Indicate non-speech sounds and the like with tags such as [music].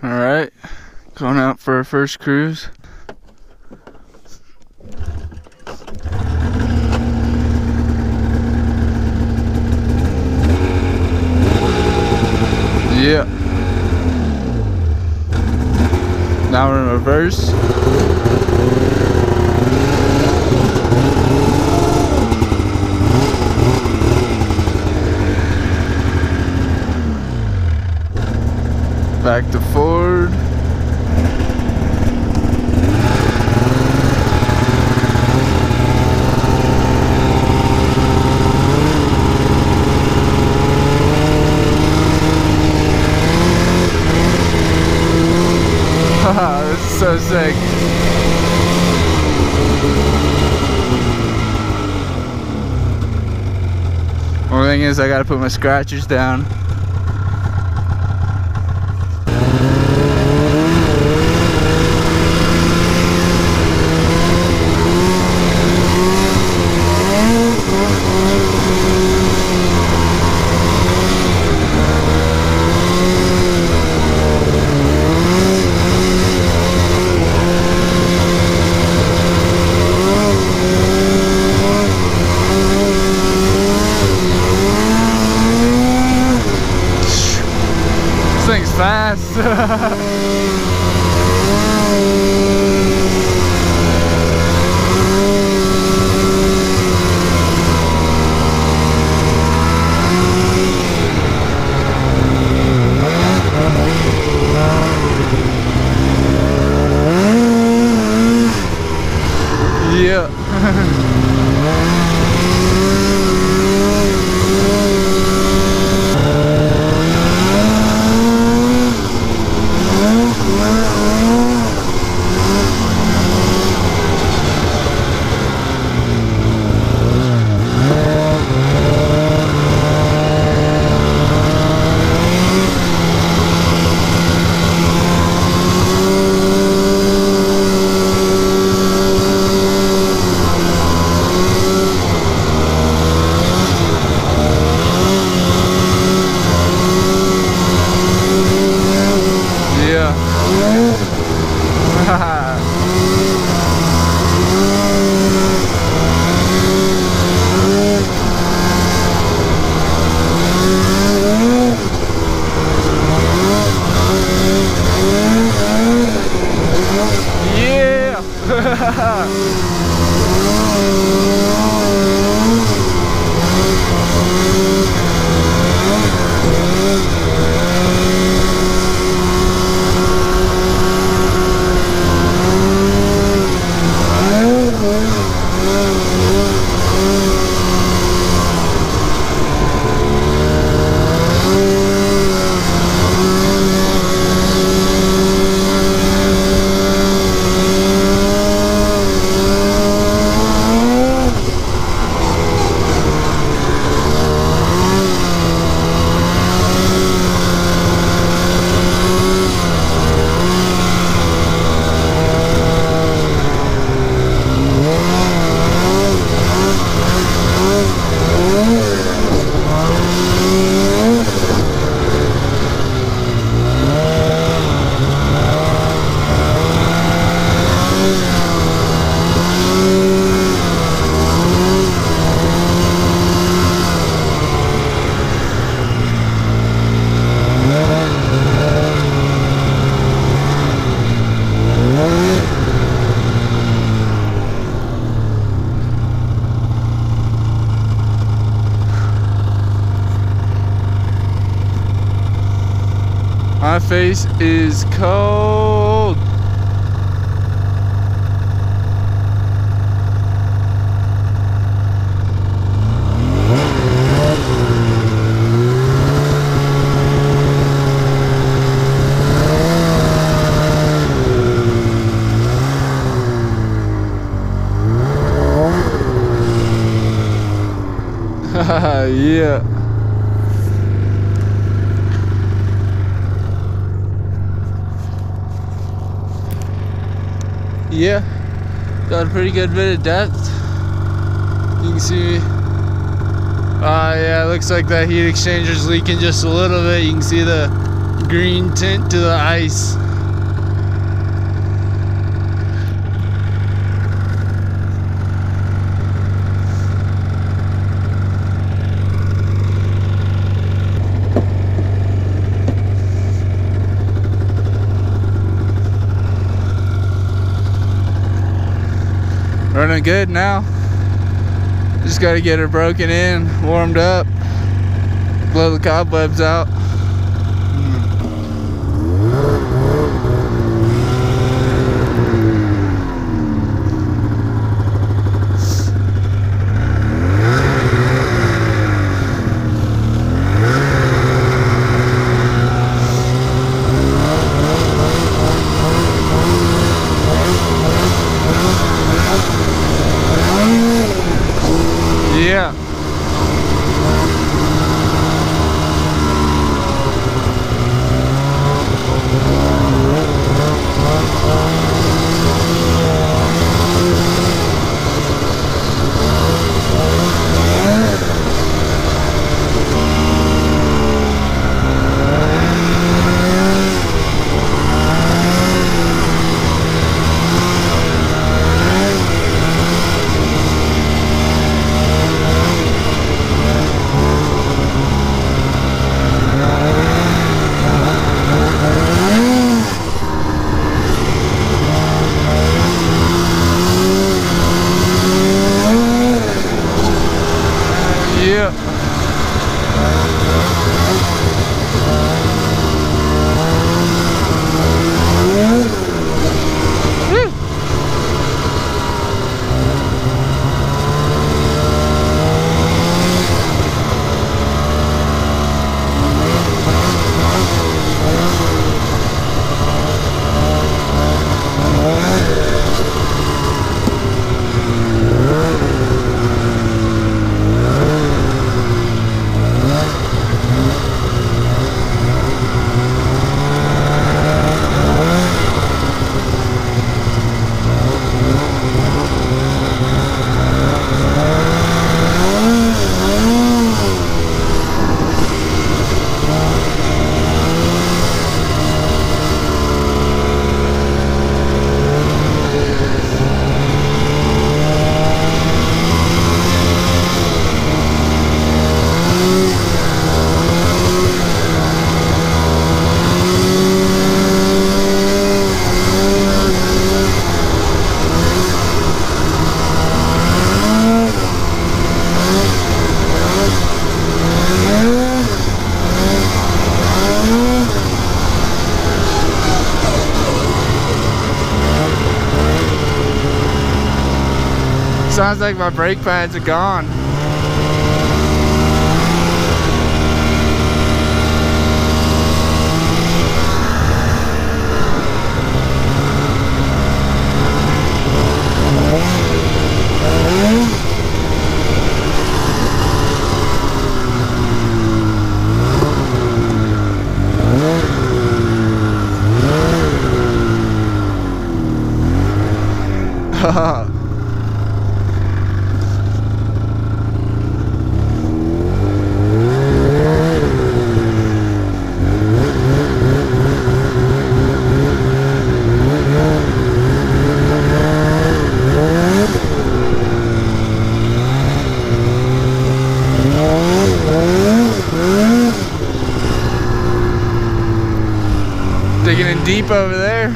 All right, going out for our first cruise. Yeah. Now we're in reverse. Thing is I gotta put my scratchers down. cansaço. [laughs] face is cold. [laughs] yeah. Yeah, got a pretty good bit of depth. You can see, uh, yeah, it looks like that heat exchanger's leaking just a little bit. You can see the green tint to the ice. Running good now. Just got to get her broken in, warmed up, blow the cobwebs out. Sounds like my brake pads are gone. Digging in deep over there.